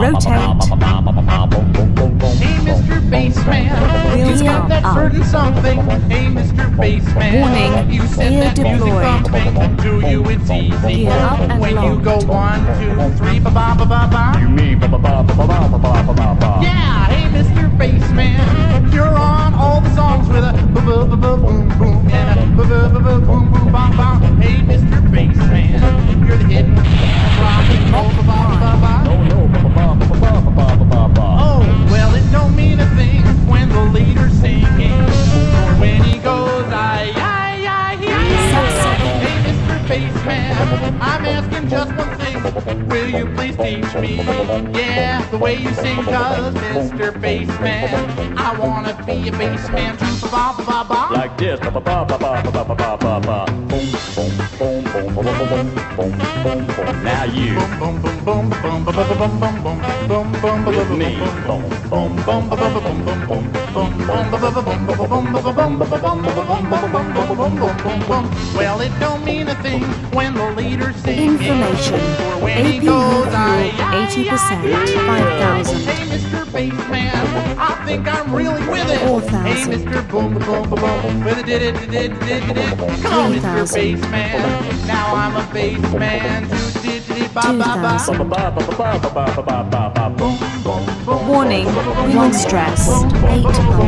rotate. Hey, Mr. Bassman, you got that burden something. Hey, Mr. Bassman, warning, you said Ear that deployed. music. Do you it's easy? Gear up and when locked. you go one, two, three, ba ba ba ba ba. You mean ba ba ba ba ba ba ba. Bassman, I'm asking just one thing. Will you please teach me? Yeah, the way you sing, cause Mr. Bassman, I wanna be a bassman too. Ba ba ba ba. Like this, ba ba ba ba ba ba ba ba ba ba. Boom, boom, boom, boom, boom, boom, boom, boom, boom, boom. Now you Boom, boom, boom, boom, boom, boom, boom, boom, boom, boom, boom, boom, with boom, me. boom, Boom, boom, boom, boom, boom, boom, boom, boom boom. Well, it don't mean a thing when the leader's singing. Information. Or when AP he goes, I, 80%, 5,000. Hey, Mr. Bassman, I think I'm really with it. 4,000. Hey, Mr. Boom, boom, boom, boom. With it, did it, did it, did it. Come on, Mr. Bassman. Now I'm a bassman. Warning, One stress. 8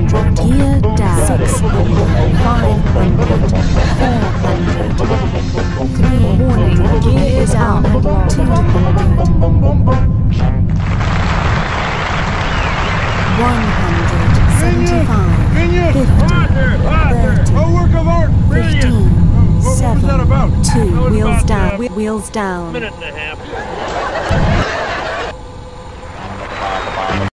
175. 50. 30. A work of art! Brilliant! 15. What was that 7. about? 2. Wheels down. Wheels down. Minute and a half.